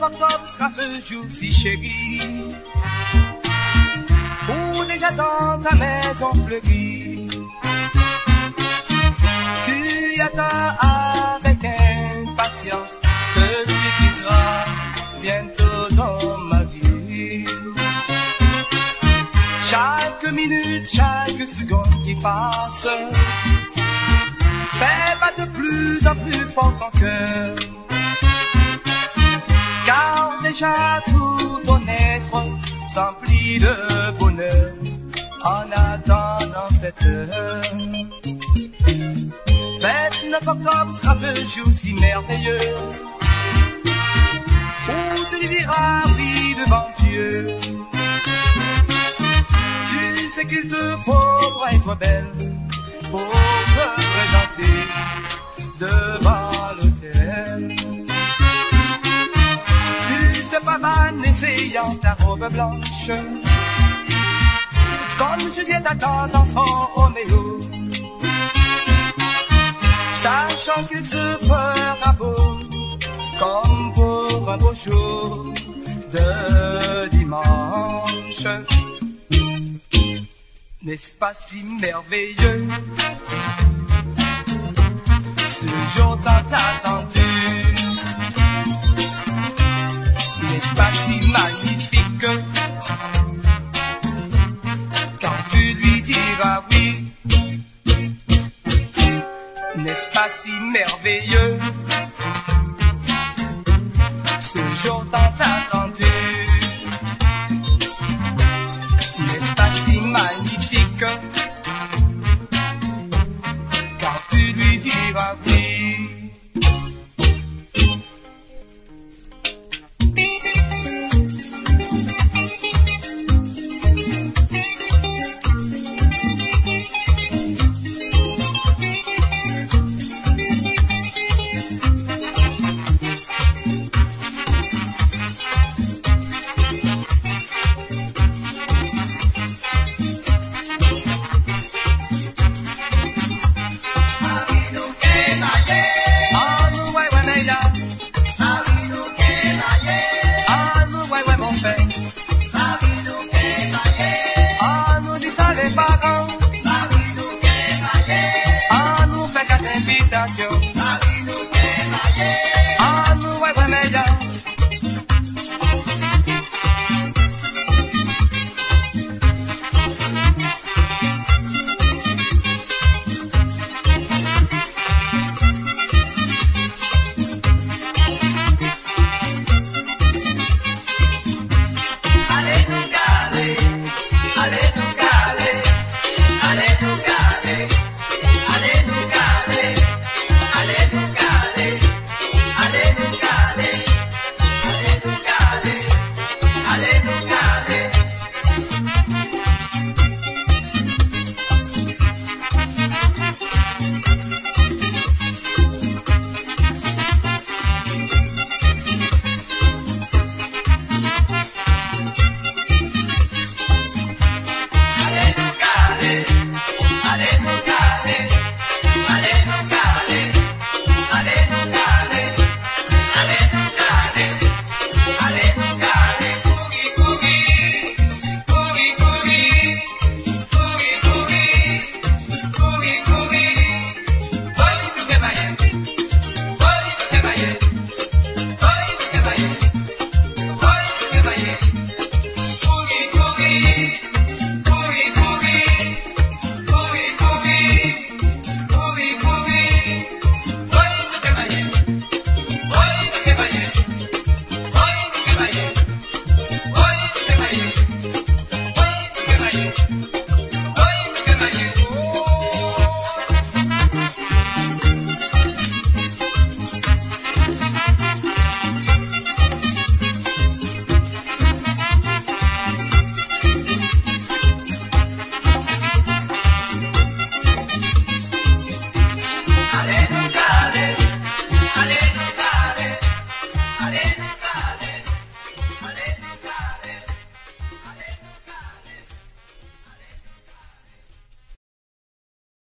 à ce jour si chérie Ou déjà dans ta maison fleurie. Tu attends avec impatience Celui qui sera bientôt dans ma vie Chaque minute, chaque seconde qui passe Fait pas de plus en plus fort ton cœur tout ton être s'emplit de bonheur en attendant cette heure. 29 octobre sera ce jour si merveilleux où tu diras oui devant Dieu. Tu sais qu'il te faut pour être belle pour te présenter devant ta robe blanche. Comme Juliette attend dans son Roméo Sachant qu'il se fera beau Comme pour un beau jour de dimanche. N'est-ce pas si merveilleux? Ce jour tant attendu pas si merveilleux. Ce jour tant attendu Yeah.